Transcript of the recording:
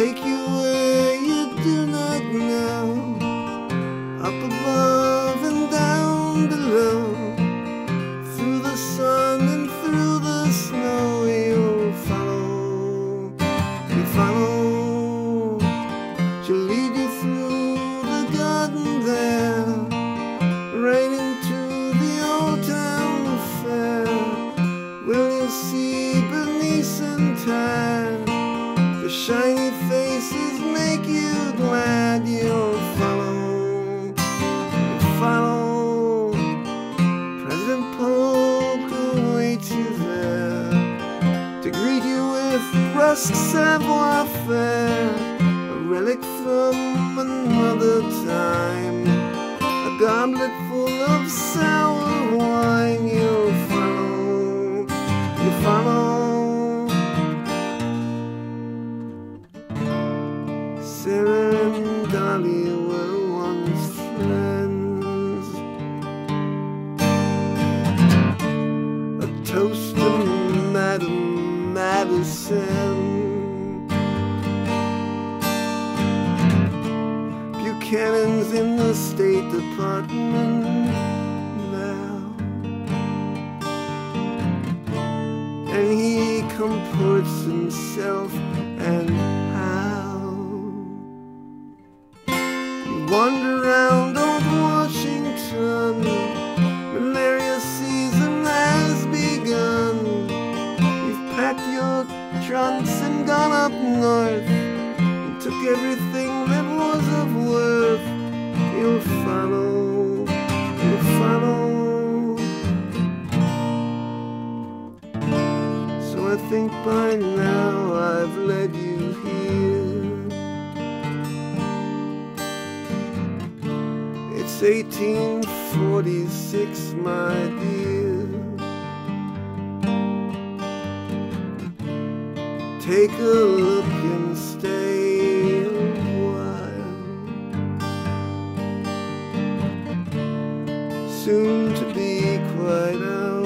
take you where you do not know. Up above and down below. Through the sun and through the snow You'll follow, you'll follow. She'll lead you through the garden there. Right into the old town fair. Will you see Bernice and time The shiny with brusque savoir faire, a relic from another time, a goblet full of sour wine. You'll follow, you'll follow. Sarah and Dolley were once friends. A toast to Madam Madison. Buchanan's in the State Department now. And he comports himself and how. You wander around and gone up north. And took everything that was of worth. You'll follow, you'll follow. So I think by now I've led you here. It's 1846, my dear. Take a look and stay a while. Soon to be quite out.